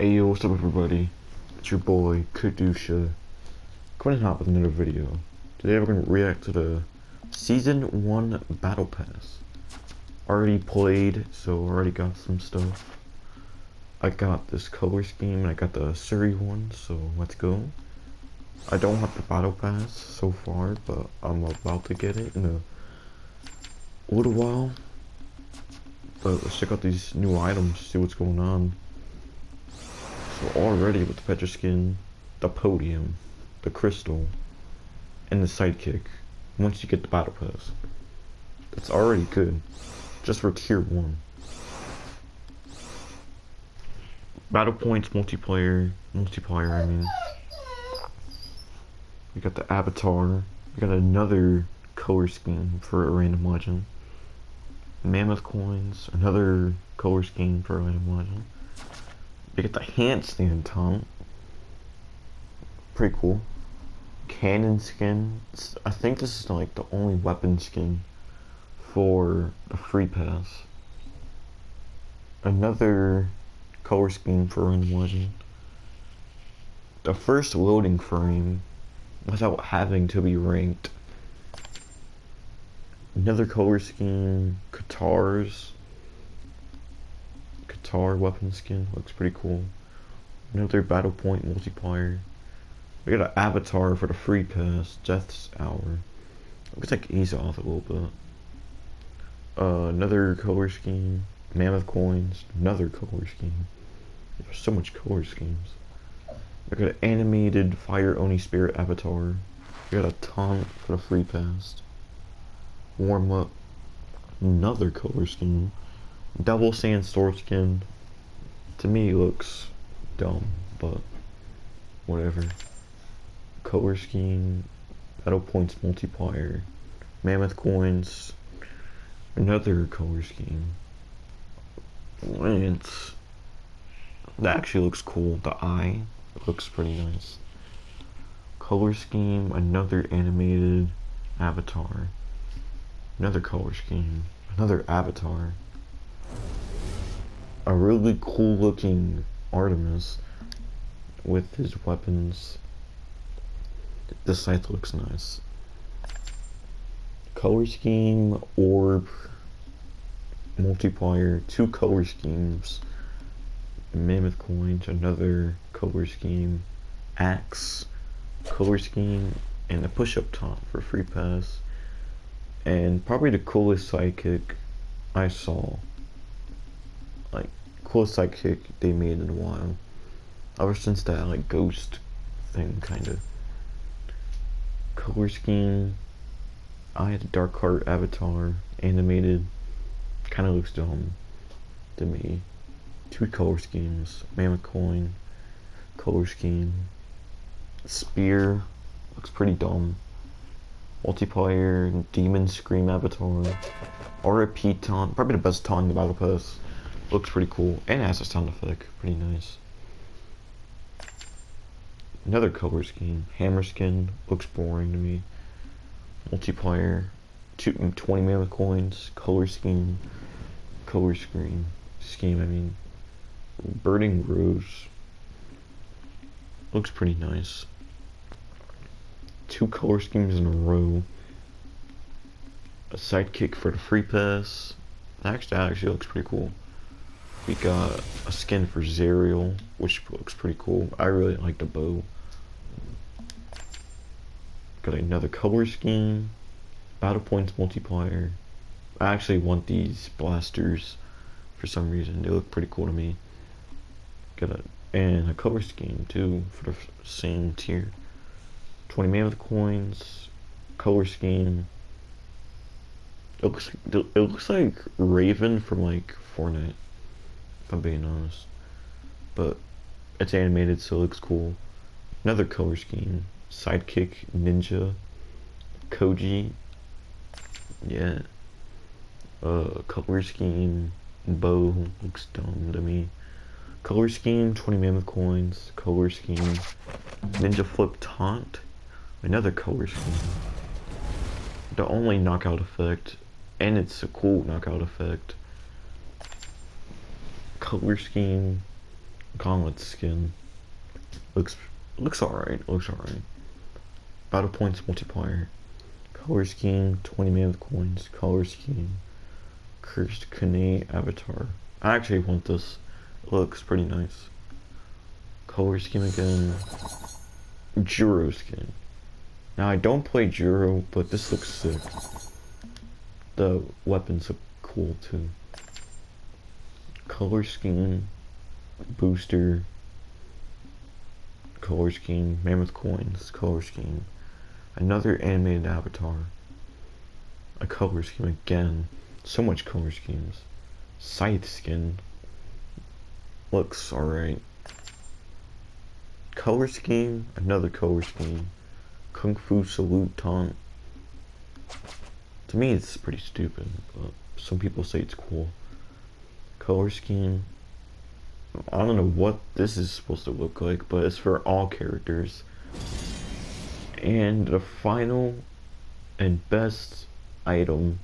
Hey yo, what's up everybody? It's your boy, Kxdusha. Coming out with another video. Today we're going to react to the Season 1 Battle Pass. Already played, so already got some stuff. I got this color scheme, and I got the Suri one, so let's go. I don't have the Battle Pass so far, but I'm about to get it in a little while. But let's check out these new items, see what's going on. So already with the Petra skin, the podium, the crystal, and the sidekick, once you get the battle pass. That's already good. Just for tier 1. Battle points, multiplayer, multiplayer I mean. We got the avatar. We got another color scheme for a random legend. Mammoth coins, another color scheme for a random legend. We get the handstand taunt. Pretty cool. Cannon skin. I think this is like the only weapon skin for the free pass. Another color scheme for legend. The first loading frame without having to be ranked. Another color scheme, Katars. Katar weapon skin, looks pretty cool. Another battle point multiplier. We got an avatar for the free pass, Death's Hour. Looks like he's off a little bit. Uh, another color scheme, Mammoth coins, another color scheme. There's so much color schemes. We got an animated Fire Oni Spirit avatar. We got a taunt for the free pass. Warm up. Another color scheme. Double sand sword skin. To me looks dumb, but whatever. Color scheme. Battle points multiplier. Mammoth coins. Another color scheme. It's that actually looks cool. The eye looks pretty nice. Color scheme, another animated avatar. Another color scheme, another avatar. A really cool looking Artemis with his weapons. The scythe looks nice. Color scheme, orb, multiplier, two color schemes mammoth coins, another color scheme, axe, color scheme, and a push-up top for free pass. And probably the coolest sidekick I saw. Like, coolest sidekick they made in a while. Ever since that, like, ghost thing, kind of. Color scheme. I had a Dark Heart avatar, animated. Kind of looks dumb to me two color schemes. Mammoth coin, color scheme. Spear looks pretty dumb. Multiplayer, Demon Scream Avatar. RIP taunt, probably the best taunt in the Battle Pass. Looks pretty cool, and has a sound effect, pretty nice. Another color scheme, Hammer Skin, looks boring to me. Multiplayer, two, mm, 20 mammoth coins, color scheme, color scheme, scheme, I mean. Burning Rose. Looks pretty nice. Two color schemes in a row. A sidekick for the free pass. Actually, that actually looks pretty cool. We got a skin for Zerial, which looks pretty cool. I really like the bow. Got another color scheme. Battle points multiplier. I actually want these blasters for some reason. They look pretty cool to me. Got a and a color scheme too for the same tier. 20 mammoth coins, color scheme. It looks it looks like Raven from like Fortnite. If I'm being honest, but it's animated, so it looks cool. Another color scheme: sidekick, ninja, Koji. Yeah. Uh, color scheme, bow looks dumb to me. Color scheme, 20 mammoth coins. Color scheme, ninja flip taunt. Another color scheme. The only knockout effect, and it's a cool knockout effect. Color scheme, Gauntlet skin. Looks looks alright. Looks alright. Battle points multiplier. Color scheme, 20 mammoth coins. Color scheme. Cursed Kane avatar. I actually want this. It looks pretty nice. Color scheme again. Jiro skin. Now I don't play Jiro, but this looks sick. The weapons look cool too. Color scheme, booster, color scheme, mammoth coins, color scheme, another animated avatar, a color scheme again, so much color schemes, scythe skin, looks alright, color scheme, another color scheme, kung fu salute taunt, to me it's pretty stupid, but some people say it's cool. Color scheme. I don't know what this is supposed to look like, but it's for all characters. And the final and best item,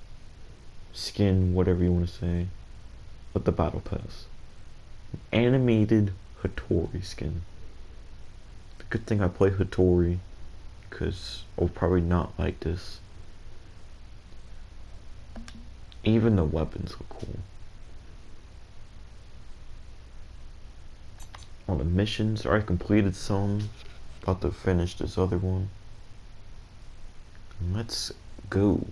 skin, whatever you want to say, with the Battle Pass. Animated Hattori skin. Good thing I play Hattori, because I'll probably not like this. Even the weapons look cool. All the missions, I completed some. About to finish this other one. Let's go.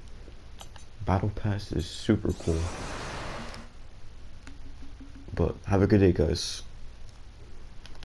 Battle Pass is super cool. But have a good day, guys.